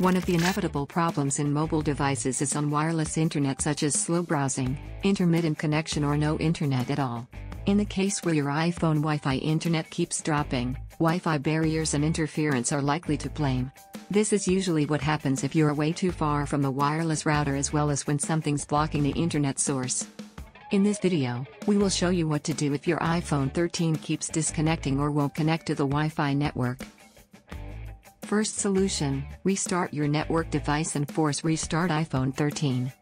One of the inevitable problems in mobile devices is on wireless internet such as slow browsing, intermittent connection or no internet at all. In the case where your iPhone Wi-Fi internet keeps dropping, Wi-Fi barriers and interference are likely to blame. This is usually what happens if you're way too far from the wireless router as well as when something's blocking the internet source. In this video, we will show you what to do if your iPhone 13 keeps disconnecting or won't connect to the Wi-Fi network. First solution, restart your network device and force restart iPhone 13.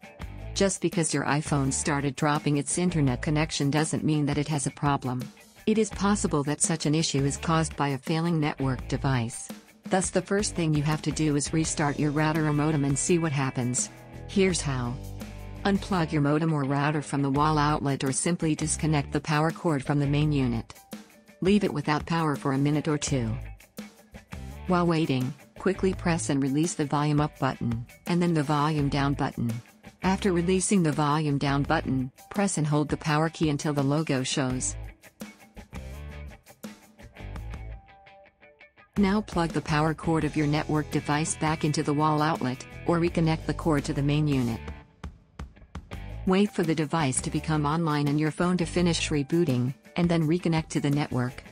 Just because your iPhone started dropping its internet connection doesn't mean that it has a problem. It is possible that such an issue is caused by a failing network device. Thus the first thing you have to do is restart your router or modem and see what happens. Here's how. Unplug your modem or router from the wall outlet or simply disconnect the power cord from the main unit. Leave it without power for a minute or two. While waiting, quickly press and release the volume up button, and then the volume down button. After releasing the volume down button, press and hold the power key until the logo shows. Now plug the power cord of your network device back into the wall outlet, or reconnect the cord to the main unit. Wait for the device to become online and your phone to finish rebooting, and then reconnect to the network.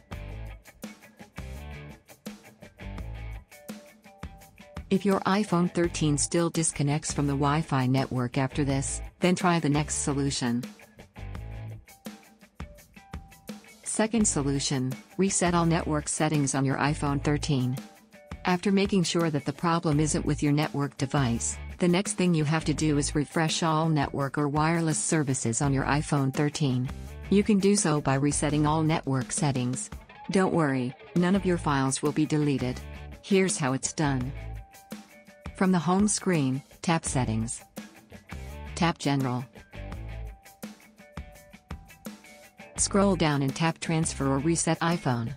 If your iPhone 13 still disconnects from the Wi-Fi network after this, then try the next solution. Second solution, reset all network settings on your iPhone 13. After making sure that the problem isn't with your network device, the next thing you have to do is refresh all network or wireless services on your iPhone 13. You can do so by resetting all network settings. Don't worry, none of your files will be deleted. Here's how it's done. From the home screen, tap Settings. Tap General. Scroll down and tap Transfer or Reset iPhone.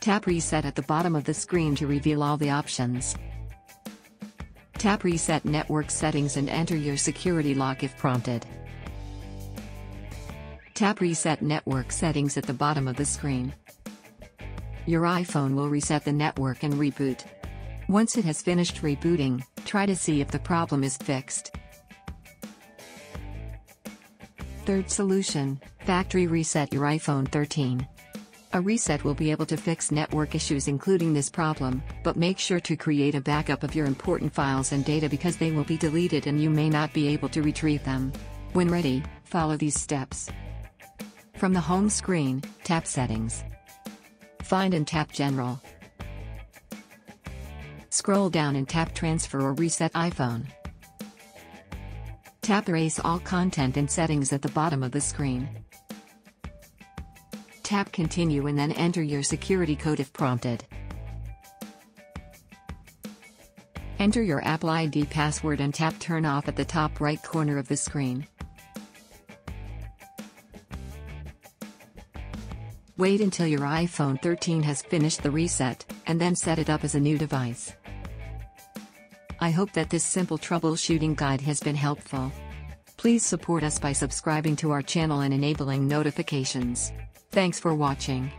Tap Reset at the bottom of the screen to reveal all the options. Tap Reset Network Settings and enter your security lock if prompted. Tap Reset Network Settings at the bottom of the screen. Your iPhone will reset the network and reboot. Once it has finished rebooting, try to see if the problem is fixed. Third solution, factory reset your iPhone 13. A reset will be able to fix network issues including this problem, but make sure to create a backup of your important files and data because they will be deleted and you may not be able to retrieve them. When ready, follow these steps. From the home screen, tap Settings. Find and tap General. Scroll down and tap Transfer or Reset iPhone. Tap Erase all content and settings at the bottom of the screen. Tap Continue and then enter your security code if prompted. Enter your Apple ID password and tap Turn Off at the top right corner of the screen. Wait until your iPhone 13 has finished the reset, and then set it up as a new device. I hope that this simple troubleshooting guide has been helpful. Please support us by subscribing to our channel and enabling notifications. Thanks for watching.